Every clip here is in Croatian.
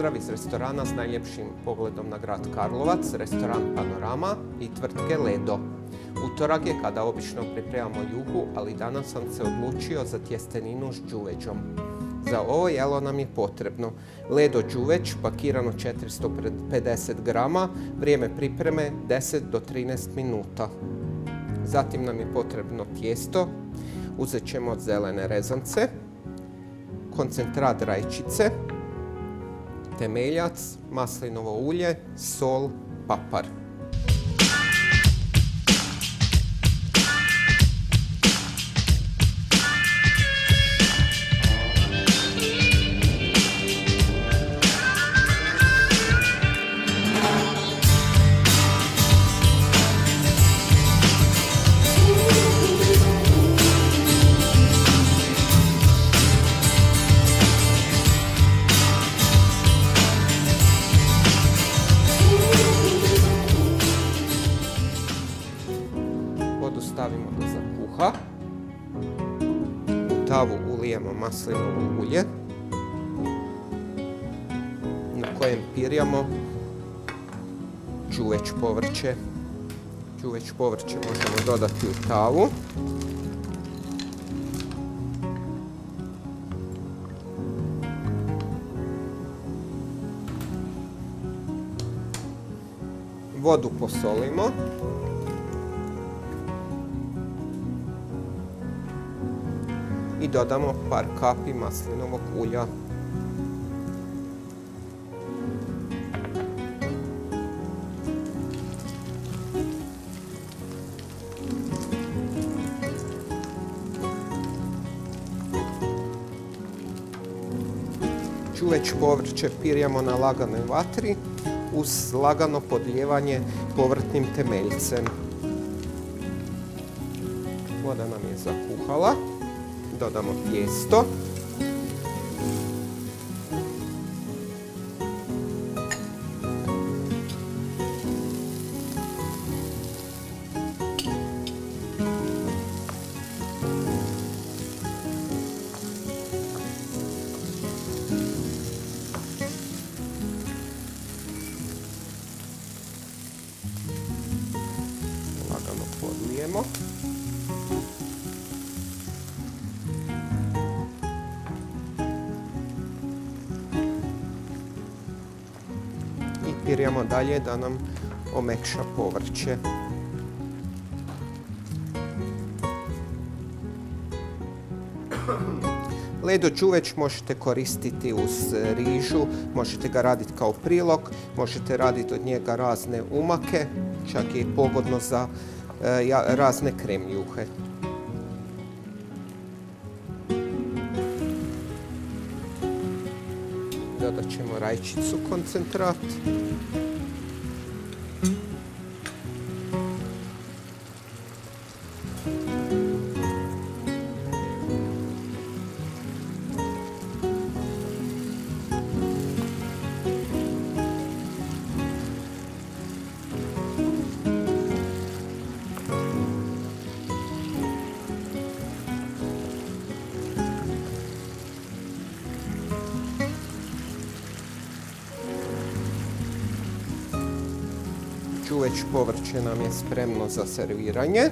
iz restorana s najljepšim pogledom na grad Karlovac, restoran Panorama i tvrtke Ledo. Utorak je kada obično pripremamo juhu, ali danas sam se odlučio za tjesteninu s đuveđom. Za ovo jelo nam je potrebno ledo đuveć pakirano 450 grama, vrijeme pripreme 10 do 13 minuta. Zatim nam je potrebno tijesto, uzet ćemo zelene rezance, koncentrat rajčice, temeljac, maslinovo ulje, sol, papar. Ulijemo maslinovo ulje na kojem pirjamo đuveć povrće. Đuveć povrće možemo dodati u tavu. Vodu posolimo. I dodamo par kapi maslinovog ulja. Čuveć povrće pirjamo na laganoj vatri uz lagano podlijevanje povrtnim temeljcem. Voda nam je zakuhala dodamo tijesto. I pirjamo dalje da nam omekša povrće. Ledo čuveć možete koristiti uz rižu, možete ga raditi kao prilog, možete raditi od njega razne umake, čak i pogodno za e, razne kremljuhe. Dodat ćemo rajčicu koncentrat. Čuveć povrće nam je spremno za serviranje.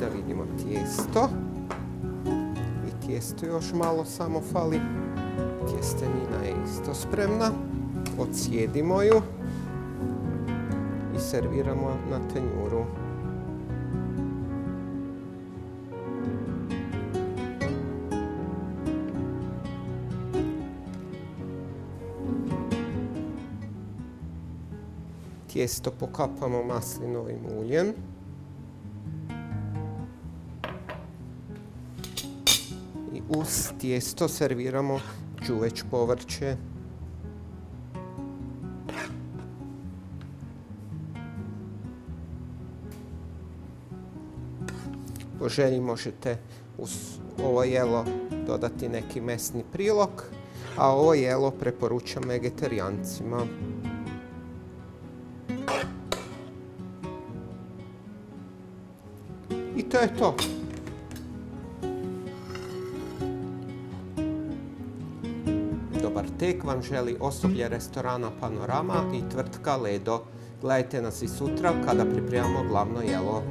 Da vidimo tijesto. I tijesto još malo samo fali. Tjestenina je isto spremna. Odsjedimo ju i serviramo na tanjuru. Tijesto pokapamo maslinovim uljem. I uz tijesto serviramo đuveć povrće. Po želji možete uz ovo jelo dodati neki mesni prilog, a ovo jelo preporučam vegetarijancima. To je to. Dobar Tek vam želi osoblje restorana Panorama i tvrtka Ledo. Gledajte nas i sutra kada pripremamo glavno jelo.